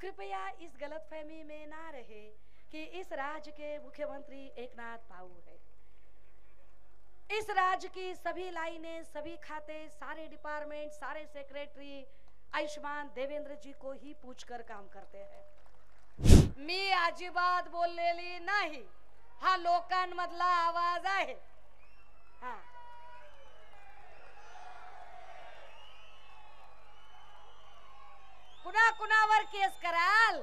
कृपया इस गलतफहमी में ना रहे कि इस राज्य के मुख्यमंत्री एकनाथ बाबू है। इस राज्य की सभी लाइनें, सभी खाते, सारे डिपार्टमेंट, सारे सेक्रेटरी आयुष्मान देवेंद्र जी को ही पूछकर काम करते हैं। मी अजिबात बोललेली नाही। हा लोकांमधला आवाज़ आहे। हा। कोणावर केस कराल.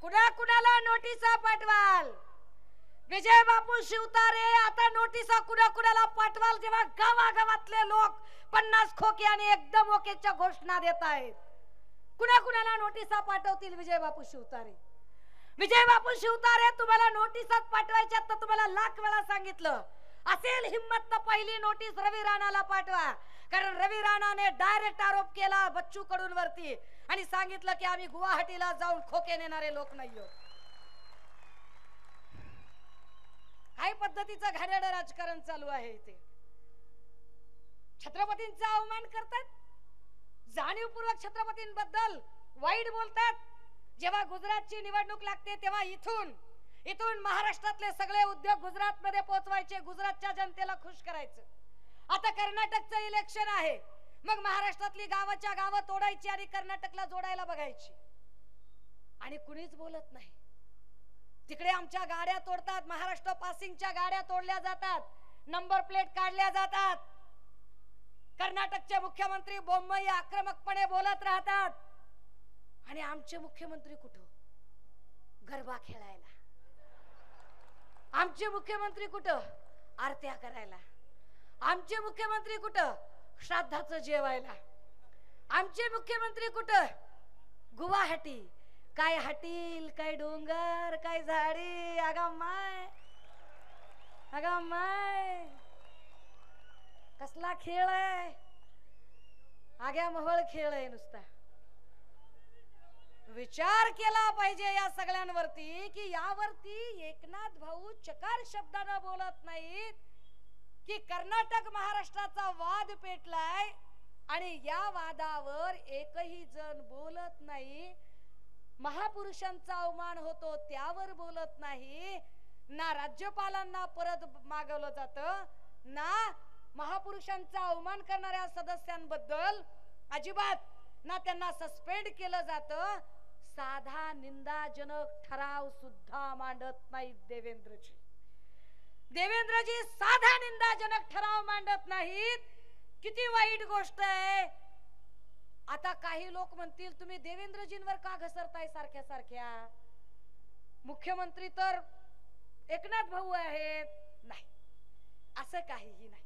कुणा कुणाला नोटिसा पाठवाल. विजय बापू शिवतारे आता नोटिसा कुणा कुणाला पाठवाल जेव्हा गावागावातले लोक पन्नास खोके आणि एकदम ओकेच्या घोषणा देत आहेत. कुणा कुणाला नोटिसा पाठवतील विजय बापू शिवतारे? विजय बापू शिवतारे तुम्हाला नोटिसात पाठवायच्या तर तुम्हाला लाख वेळा सांगितलं. असेल हिंमत तर पहिली नोटीस रवी राणाला पाठवा. कारण रवी राणाने डायरेक्ट आरोप केला बच्चू कडून वरती. आणि सांगितलं की आम्ही गुवाहाटीला जाऊन खोके नेणारे लोक नाही आहोत काही पद्धतीचं घाणेरडं राजकारण चालू आहे इथे. छत्रपतींचा अवमान करतात जाणीवपूर्वक छत्रपतींबद्दल वाईट बोलतात. जेव्हा गुजरातची निवडणूक लागते तेव्हा इथून इथून महाराष्ट्रातले सगळे उद्योग गुजरात मध्ये पोहोचवायचे गुजरातच्या जनतेला खुश करायचं. आता कर्नाटकचं इलेक्शन आहे. मग महाराष्ट्रातली गावाच्या गावं तोडायची आणि कर्नाटकला जोडायला बघायची. आणि कुणीच बोलत नाही. तिकडे आमच्या गाड्या तोडतात महाराष्ट्र पासिंगच्या गाड्या तोडल्या जातात नंबर प्लेट काढल्या जातात. कर्नाटकचे मुख्यमंत्री बोंबई आक्रमकपणे बोलत राहतात. आणि आमचे मुख्यमंत्री कुठं? गरबा खेळायला. आमचे मुख्यमंत्री कुठं? आरत्या करायला. आमचे मुख्यमंत्री कुठं? श्राद्धाचं जेवायला. आमचे मुख्यमंत्री कुठं? गुवाहाटी. काय हटील काय डोंगर काय झाडी अगा माय. अगा माय. कसला खेळ आहे? आग्या मोहळ खेळ आहे नुसता. विचार केला पाहिजे या सगळ्यांवरती की यावरती एकनाथ भाऊ चकार शब्दानं बोलत नाहीत. की कर्नाटक महाराष्ट्राचा वाद पेटलाय आणि या वादावर एकही जण बोलत नाही. महापुरुषांचा अवमान होतो त्यावर बोलत नाही. ना राज्यपालांना परत मागवलं जात ना महापुरुषांचा अवमान करणाऱ्या सदस्यांबद्दल अजिबात ना त्यांना सस्पेंड केलं जात. साधा निंदाजनक ठराव सुद्धा मांडत नाहीत देवेंद्रजी. देवेंद्रजी साधा निंदाजनक ठराव मांडत नाहीत. किती वाईट गोष्ट आहे. आता काही लोक म्हणतील तुम्ही देवेंद्रजींवर का घसरताय सारख्या सारख्या? मुख्यमंत्री तर एकनाथ भाऊ आहेत. नाही असं काहीही नाही.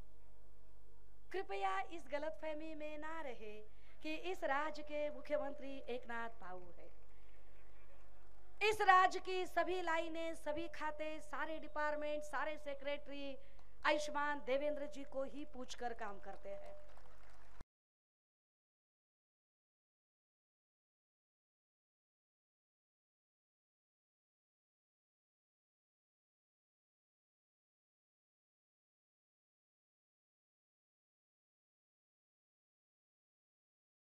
कृपया इस गलतफहमी में ना रहे कि इस राज्य के मुख्यमंत्री एकनाथ भाऊ है. इस राज्य की सभी लाइनें सभी खाते सारे डिपार्टमेंट सारे सेक्रेटरी आयुष्मान देवेंद्र जी को ही पूछकर काम करते हैं।